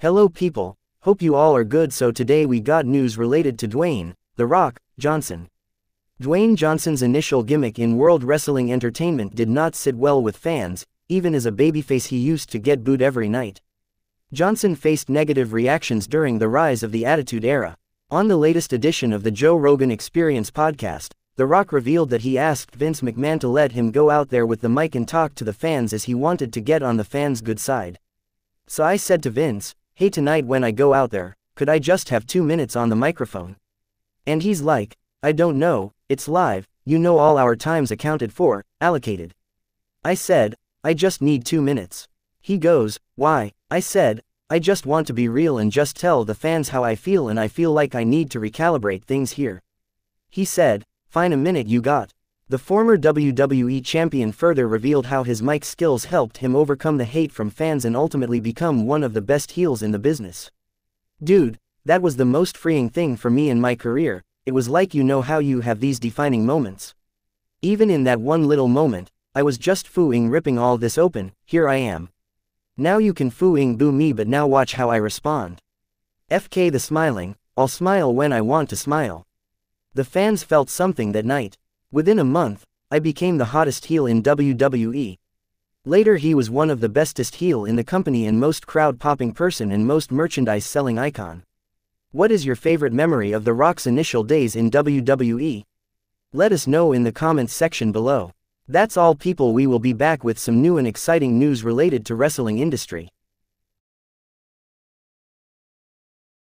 Hello people, hope you all are good so today we got news related to Dwayne, The Rock, Johnson. Dwayne Johnson's initial gimmick in World Wrestling Entertainment did not sit well with fans, even as a babyface he used to get booed every night. Johnson faced negative reactions during the rise of the Attitude Era. On the latest edition of the Joe Rogan Experience podcast, The Rock revealed that he asked Vince McMahon to let him go out there with the mic and talk to the fans as he wanted to get on the fans' good side. So I said to Vince, hey tonight when I go out there, could I just have two minutes on the microphone? And he's like, I don't know, it's live, you know all our time's accounted for, allocated. I said, I just need two minutes. He goes, why? I said, I just want to be real and just tell the fans how I feel and I feel like I need to recalibrate things here. He said, fine a minute you got. The former WWE champion further revealed how his mic skills helped him overcome the hate from fans and ultimately become one of the best heels in the business. Dude, that was the most freeing thing for me in my career, it was like you know how you have these defining moments. Even in that one little moment, I was just fooing ripping all this open, here I am. Now you can fooing boo me but now watch how I respond. FK the smiling, I'll smile when I want to smile. The fans felt something that night. Within a month, I became the hottest heel in WWE. Later he was one of the bestest heel in the company and most crowd-popping person and most merchandise-selling icon. What is your favorite memory of The Rock's initial days in WWE? Let us know in the comments section below. That's all people we will be back with some new and exciting news related to wrestling industry.